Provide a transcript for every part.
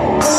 Oh.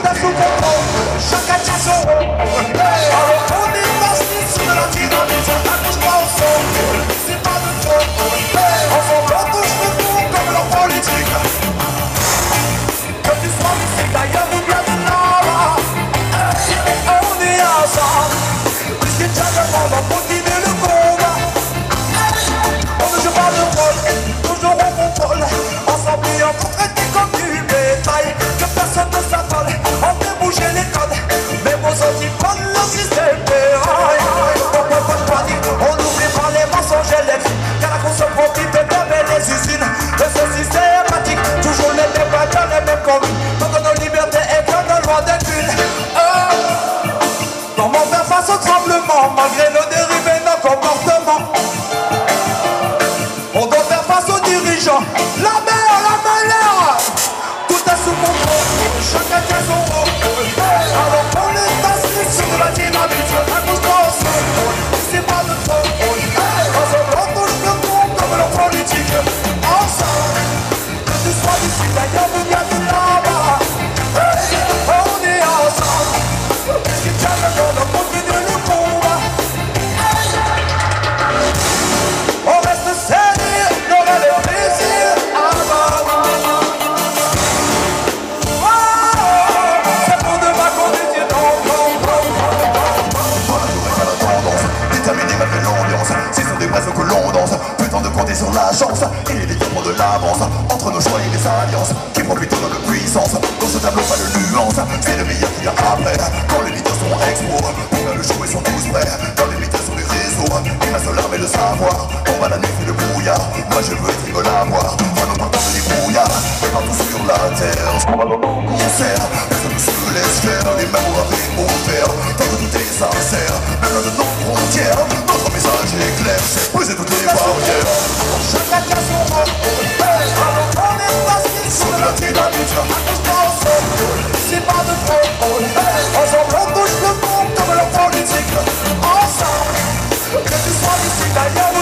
mudas no control, choca azul. 全在看着我 sur la chance. Il est de l'avance Entre nos choix et les alliances Qui produit de notre puissance. Dans ce tableau pas de nuance. C'est le meilleur qui vient après. Quand les leaders sont expo On a le show et sont tous prêts. Quand les leaders sont les réseaux Et la seule arme est le savoir. On va la nuit et le brouillard. Moi je veux être rigolo à moi Moi nous partons de débrouillard Et partout sur la terre On va dans nos concerts. Personne ne se laisse faire. Les mêmes avec mon Tant que tout est sincère Même là-dedans déjà C'est pas de Ensemble on bouge le monde comme l'enfant du tigre Ensemble Que tu